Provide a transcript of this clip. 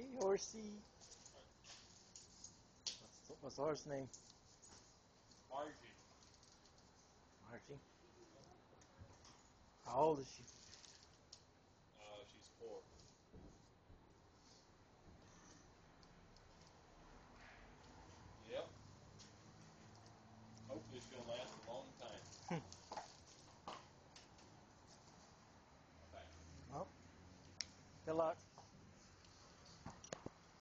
Hey, horsey. What's, what's the horse name? Margie. Margie? How old is she? Uh, she's four. Yep. Hopefully it's going to last a long time. Hmm. okay. Well, good luck.